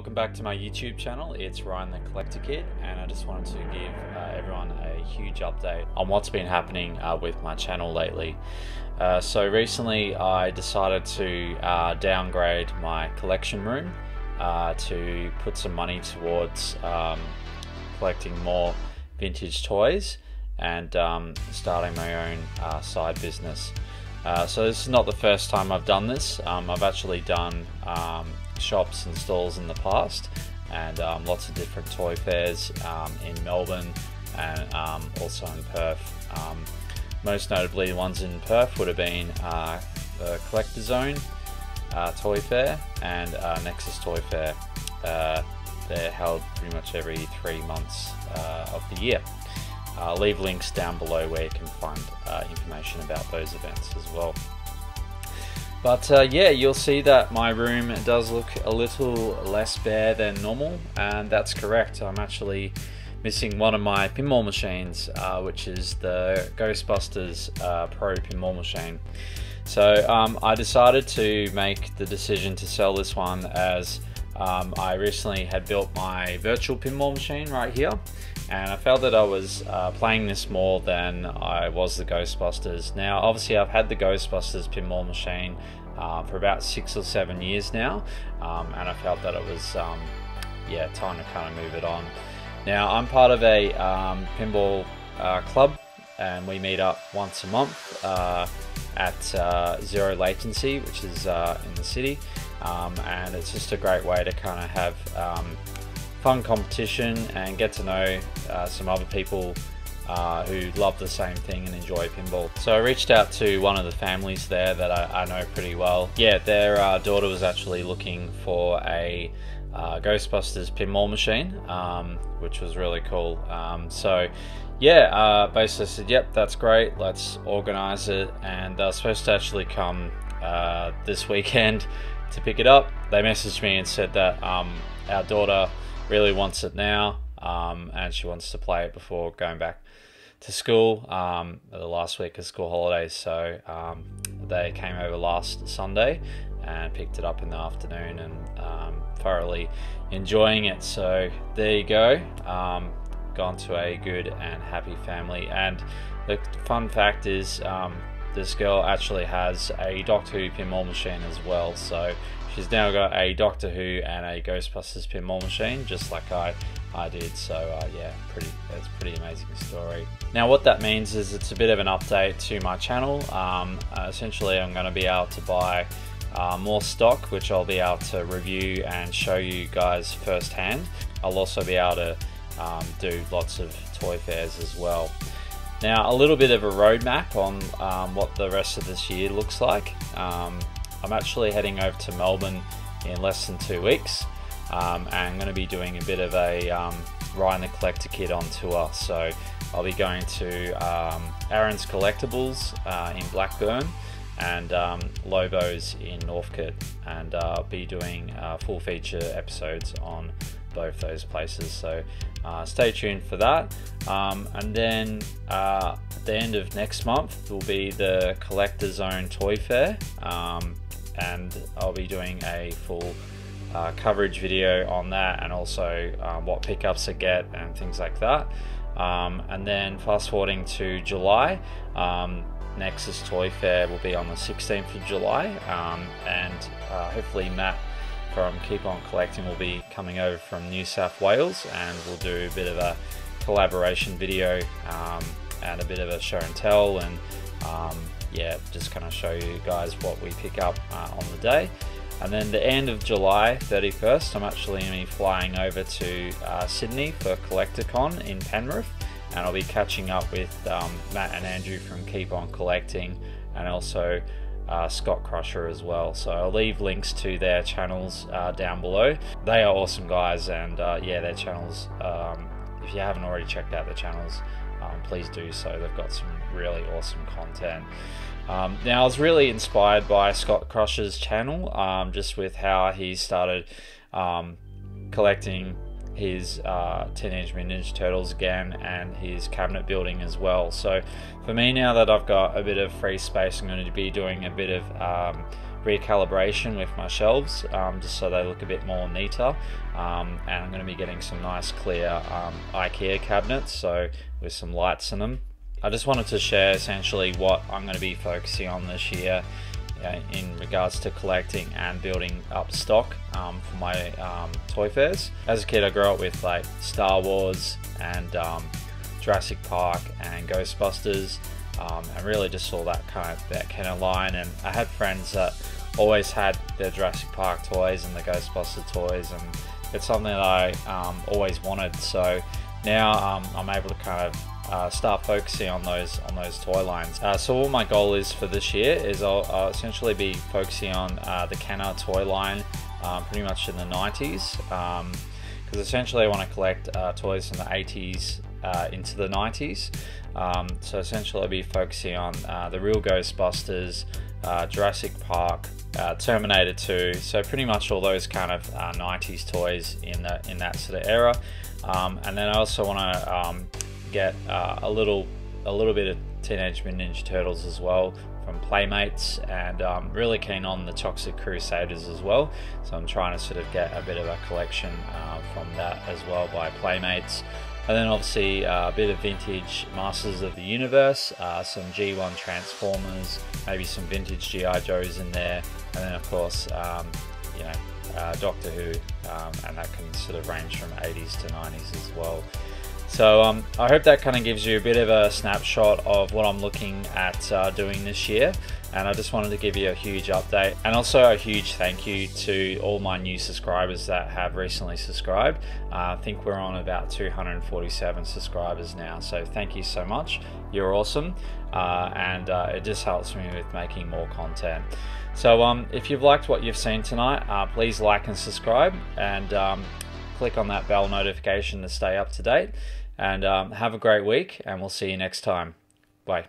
welcome back to my YouTube channel. It's Ryan the Collector Kid, and I just wanted to give uh, everyone a huge update on what's been happening uh, with my channel lately. Uh, so recently, I decided to uh, downgrade my collection room uh, to put some money towards um, collecting more vintage toys and um, starting my own uh, side business. so this is not the first time I've done this. Um, I've actually done um, shops and stalls in the past and um, lots of different toy fairs um, in Melbourne and um, also in Perth. Um, most notably, the ones in Perth would have been uh, the Collector Zone uh, Toy Fair and uh, Nexus Toy Fair. Uh, they're held pretty much every three months uh, of the year. I'll leave links down below where you can find uh, information about those events as well. But uh, yeah, you'll see that my room does look a little less bare than normal, and that's correct. I'm actually missing one of my pinball machines, uh, which is the Ghostbusters uh, Pro pinball machine. So um, I decided to make the decision to sell this one as um, I recently had built my virtual pinball machine right here and I felt that I was uh, playing this more than I was the Ghostbusters. Now, obviously, I've had the Ghostbusters pinball machine uh, for about six or seven years now, um, and I felt that it was, um, yeah, time to kind of move it on. Now, I'm part of a um, pinball uh, club, and we meet up once a month uh, at uh, Zero Latency, which is uh, in the city, um, and it's just a great way to kind of have um, fun competition and get to know uh, some other people uh, who love the same thing and enjoy pinball. So I reached out to one of the families there that I, I know pretty well. Yeah, their uh, daughter was actually looking for a uh, Ghostbusters pinball machine, um, which was really cool. Um, so yeah, uh, basically said, yep, that's great, let's organize it. And they're supposed to actually come uh, this weekend to pick it up. They messaged me and said that um, our daughter really wants it now, um, and she wants to play it before going back to school um, the last week of school holidays. So um, they came over last Sunday and picked it up in the afternoon and um, thoroughly enjoying it. So there you go. Um, gone to a good and happy family. And the fun fact is, this girl actually has a Doctor Who pinball machine as well. So she's now got a Doctor Who and a Ghostbusters pinball machine, just like I, I did. So uh, yeah, pretty, it's a pretty amazing story. Now what that means is it's a bit of an update to my channel. Um, uh, essentially, I'm going to be able to buy uh, more stock, which I'll be able to review and show you guys firsthand. I'll also be able to um, do lots of toy fairs as well. Now, a little bit of a roadmap on um, what the rest of this year looks like. Um, I'm actually heading over to Melbourne in less than two weeks. Um, and I'm going to be doing a bit of a um, Ryan the Collector Kid on tour. So I'll be going to um, Aaron's Collectables uh, in Blackburn and um, Lobo's in Northcote, and uh, be doing uh, full feature episodes on both those places. So uh, stay tuned for that. Um, and then uh, at the end of next month will be the Collector Zone Toy Fair. Um, and I'll be doing a full uh, coverage video on that and also um, what pickups I get and things like that. Um, and then fast forwarding to July, um, Nexus Toy Fair will be on the 16th of July, um, and uh, hopefully Matt from Keep On Collecting will be coming over from New South Wales, and we'll do a bit of a collaboration video um, and a bit of a show and tell and um, yeah, just kind of show you guys what we pick up uh, on the day. And then the end of July 31st, I'm actually going to be flying over to uh, Sydney for CollectorCon in Penrith, and I'll be catching up with um, Matt and Andrew from Keep On Collecting, and also uh, Scott Crusher as well. So I'll leave links to their channels uh, down below. They are awesome guys, and uh, yeah, their channels. Um, if you haven't already checked out the channels, um, please do so. They've got some really awesome content. Um, now, I was really inspired by Scott Crusher's channel, um, just with how he started um, collecting his uh, Teenage Mutant Ninja Turtles again and his cabinet building as well. So, for me, now that I've got a bit of free space, I'm going to be doing a bit of um, recalibration with my shelves um, just so they look a bit more neater um, and I'm going to be getting some nice clear um, IKEA cabinets so with some lights in them. I just wanted to share essentially what I'm going to be focusing on this year uh, in regards to collecting and building up stock um, for my um, toy fairs. As a kid I grew up with like Star Wars and um, Jurassic Park and Ghostbusters um, and really just saw that kind of that kind of line. And I had friends that always had their Jurassic Park toys and the Ghostbuster toys, and it's something that I um, always wanted. So now um, I'm able to kind of uh, start focusing on those on those toy lines. Uh, so all my goal is for this year is I'll, I'll essentially be focusing on uh, the Kenner toy line, um, pretty much in the 90s, because um, essentially I want to collect uh, toys from the 80s uh, into the 90s. Um, so essentially, I'll be focusing on uh, the real Ghostbusters, uh, Jurassic Park, uh, Terminator 2. So pretty much all those kind of 90s uh, toys in that in that sort of era. Um, and then I also want to um, get uh, a little a little bit of Teenage Mutant Ninja Turtles as well from Playmates and um, really keen on the Toxic Crusaders as well. So I'm trying to sort of get a bit of a collection from that as well by Playmates. And then obviously uh, a bit of vintage Masters of the Universe, uh, some G1 Transformers, maybe some vintage G.I. Joes in there, and then of course, um, you know, uh, Doctor Who, um, and that can sort of range from 80s to 90s as well. So um, I hope that kind of gives you a bit of a snapshot of what I'm looking at uh, doing this year. And I just wanted to give you a huge update and also a huge thank you to all my new subscribers that have recently subscribed. Uh, I think we're on about 247 subscribers now. So thank you so much. You're awesome. Uh, and uh, it just helps me with making more content. So um, if you've liked what you've seen tonight, uh, please like and subscribe and um, click on that bell notification to stay up to date. And um, have a great week, and we'll see you next time. Bye.